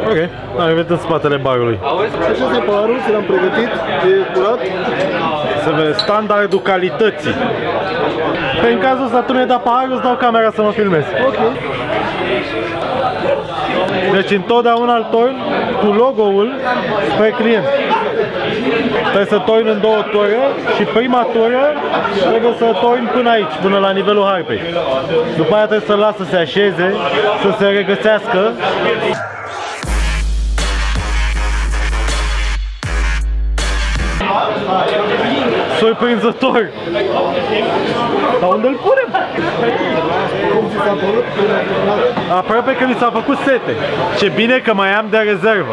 Ok, am venit în spatele barului. Așa este paharul, ți l-am pregătit, e curat. Să vezi standardul calității. Pe în cazul ăsta tu mi-ai dat paharul, îți dau camera să mă filmezi. Ok. Deci întotdeauna îl torn cu logo-ul spre client. Trebuie să torn în două ture și prima tură trebuie să torn până aici, până la nivelul harpei. După aia trebuie să lasă să se așeze, să se regăsească Surprinzător! Dar unde îl punem? Cum ți s-a părut? Aproape că mi s-a făcut sete. Ce bine că mai am de rezervă.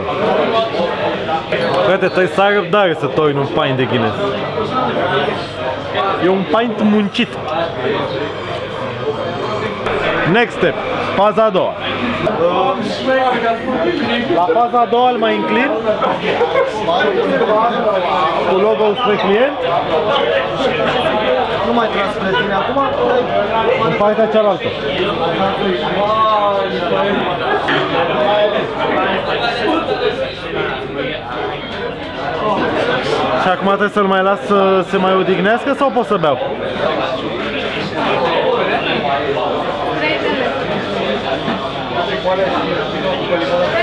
Frate, trebuie să ai răbdare să torni un pint de Guinness. E un pint muncit. Next step. Faza a doua. La faza a doua îl mai înclin cu logo-ul spre client Nu mai tras spre tine acum. în partea cealaltă. Și acum trebuie să-l mai las să se mai odihnească sau pot să beau? cuál es